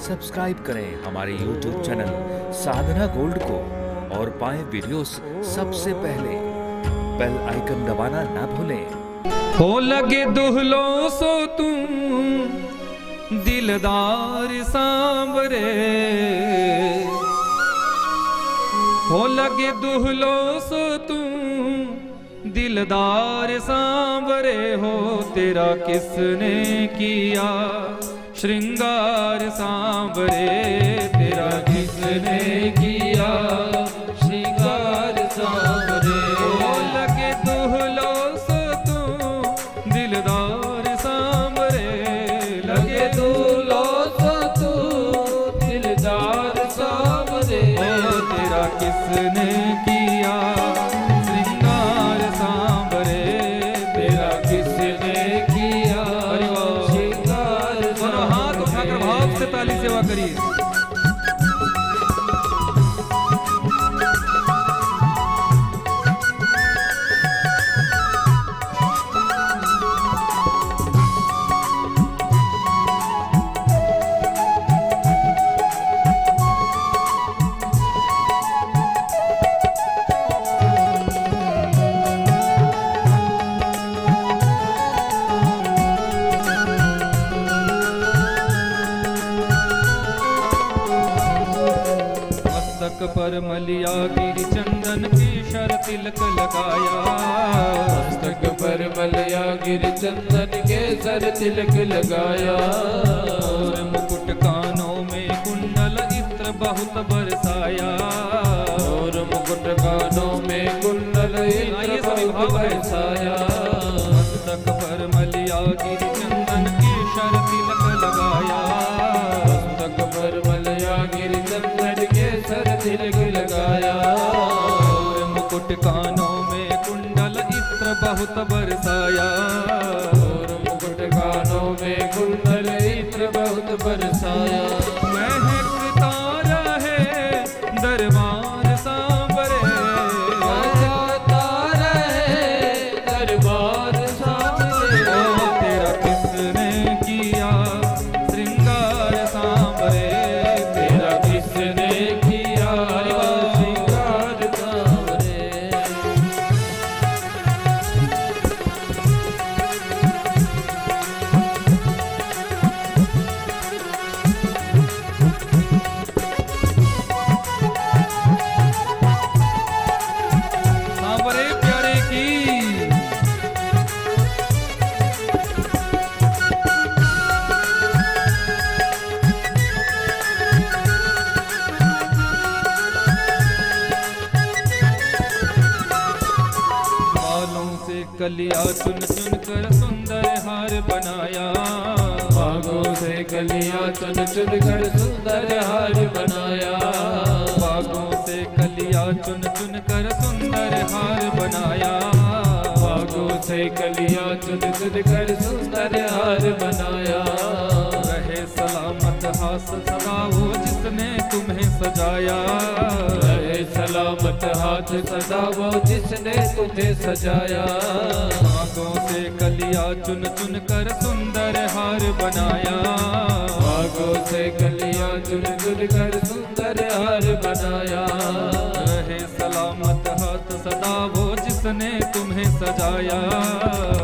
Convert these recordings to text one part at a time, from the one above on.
Subscribe करें हमारे YouTube channel साधना gold को और पाएँ वीडियोस सबसे पहले। बेल आइकन दबाना ना भूलें। हो लगे दुहलो सो तुम, दिलदार सांवरे। हो लगे दुहलो सो तुम, दिलदार सांवरे हो तेरा किसने किया? श्रृंगार सांवरे तेरा किसने मस्तक पर मलिया गिर चंदन केशर तिलक लगाया। मस्तक पर मलिया गिर चंदन के सर तिलक लगाया। कलिया चुन चुन कर सुंदर हार बनाया। बागों से कलियाँ चुन चुन कर सुंदर हार बनाया। बागों से कलिया चुन चुन कर सुंदर हार बनाया। बागों से कलियाँ चुन चुन कर सुंदर हार बनाया। रहे सलामत हास सदा वो जिसने तुम्हें सजाया। सलामत हाथ सदा वो जिसने तुझे सजाया। बागों से कलिया चुन चुन कर सुंदर हार बनाया। बागों से कलिया चुन चुन कर सुंदर हार बनाया। रहे सलामत हाथ सदा वो जिसने तुम्हें सजाया।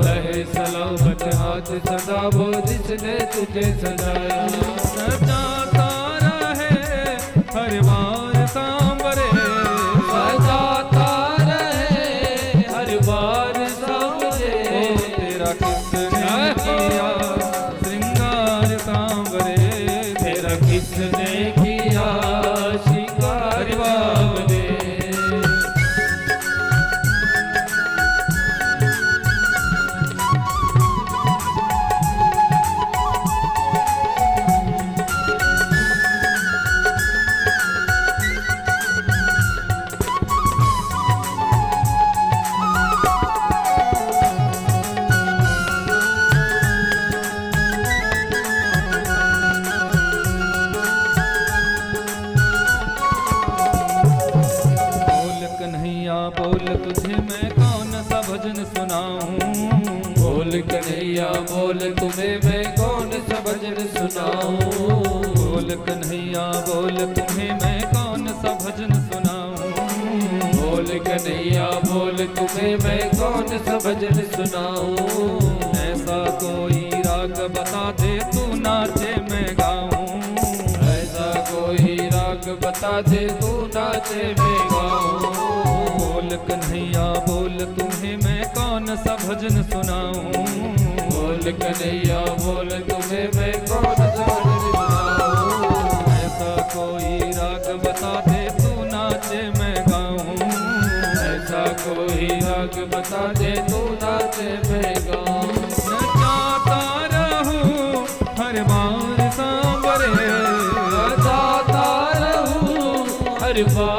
रहे सलामत हाथ सदा वो जिसने तुझे सजाया। ओ तेरा किसने किया सुनाऊं। बोल कन्हैया, बोल तुम्हें मैं कौन सा भजन सुनाऊं? बोल कन्हैया, बोल तुम्हें मैं कौन सा भजन सुनाऊं? बोल कन्हैया, बोल तुम्हें मैं कौन सा भजन सुनाऊं? ऐसा कोई राग बता दे तू नाचे मैं गाऊं। ऐसा कोई राग बता दे तू नाचे में गाऊं। बोल कन्हैया, बोल मैं कौन सा भजन सुनाऊं? बोल कन्हैया, बोल तुम्हें मैं कौन सा ऐसा कोई राग बता दे तू नाचे मैं गाऊं। ऐसा कोई राग बता दे तू नाचे में गाऊं। रहूँ हर हर बार